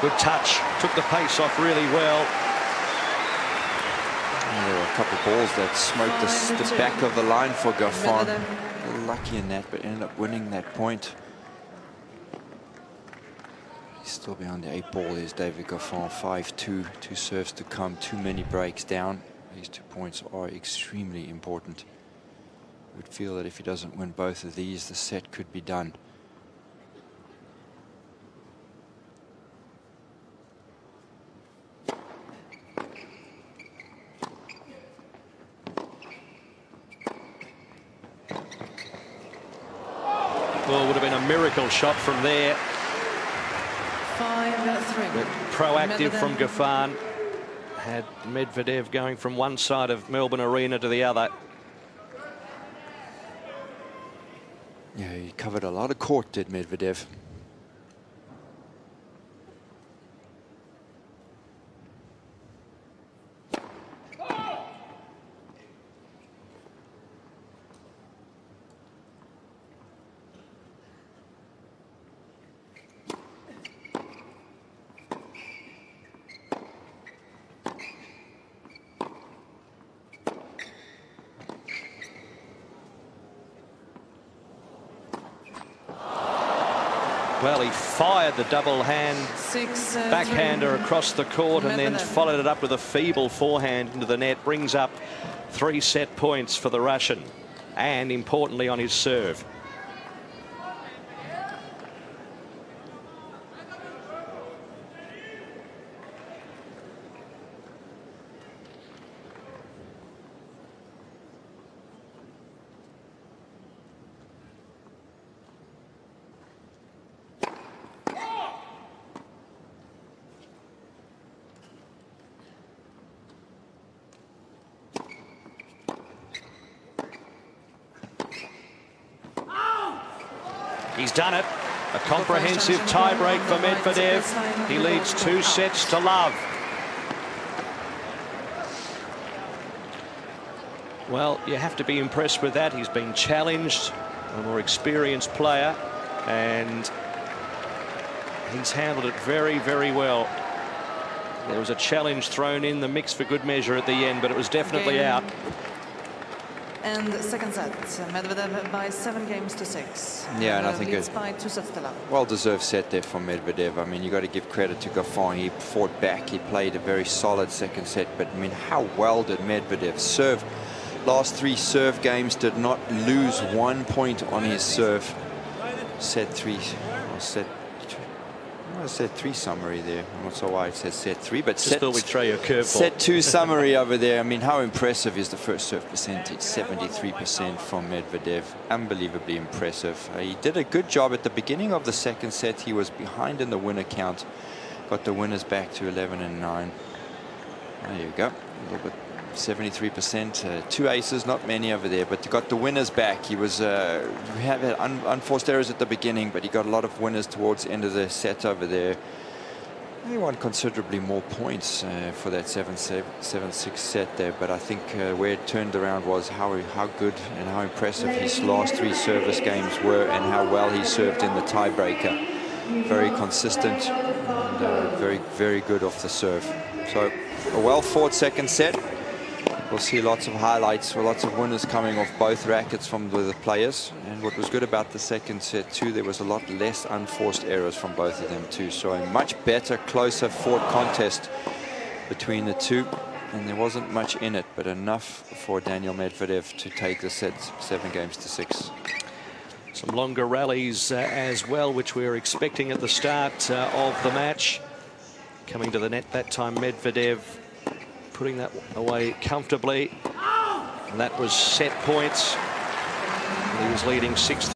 Good touch. Took the pace off really well. there were a couple of balls that smoked the, the back of the line for Goffin. Lucky in that, but ended up winning that point. He's still behind the eight ball. There's David Goffin, 5-2. Two serves to come, too many breaks down. These two points are extremely important. I would feel that if he doesn't win both of these, the set could be done. Well, would have been a miracle shot from there. Five, three. But proactive from Goffin. Had Medvedev going from one side of Melbourne Arena to the other. Yeah, he covered a lot of court, did Medvedev. Well, he fired the double hand Six, uh, backhander three. across the court and then followed it up with a feeble forehand into the net. Brings up three set points for the Russian and importantly on his serve. He's done it. A comprehensive tiebreak for Medvedev. He leads two sets to love. Well, you have to be impressed with that. He's been challenged, a more experienced player, and he's handled it very, very well. There was a challenge thrown in the mix for good measure at the end, but it was definitely Game. out. And second set, Medvedev by seven games to six. Yeah, and I uh, think leads it- by two sets to love. Well-deserved set there from Medvedev. I mean, you got to give credit to Goffin. He fought back. He played a very solid second set. But I mean, how well did Medvedev serve? Last three serve games did not lose one point on his serve. Set three, or set. I said three summary there. I'm not sure why it says set three, but set, a curveball. set two summary over there. I mean, how impressive is the first serve percentage? 73% from Medvedev. Unbelievably impressive. Uh, he did a good job at the beginning of the second set. He was behind in the winner count. Got the winners back to 11 and 9. There you go. A little bit 73%. Uh, two aces, not many over there, but got the winners back. He was uh, he had un unforced errors at the beginning, but he got a lot of winners towards the end of the set over there. He won considerably more points uh, for that 7-6 seven, set there, but I think uh, where it turned around was how how good and how impressive his last three service games were and how well he served in the tiebreaker. Very consistent and uh, very, very good off the serve. So a well-fought second set. We'll see lots of highlights, lots of winners coming off both rackets from the, the players. And what was good about the second set too, there was a lot less unforced errors from both of them too. So a much better, closer fought contest between the two. And there wasn't much in it, but enough for Daniil Medvedev to take the set seven games to six. Some longer rallies uh, as well, which we were expecting at the start uh, of the match. Coming to the net that time, Medvedev putting that away comfortably. And that was set points. He was leading 6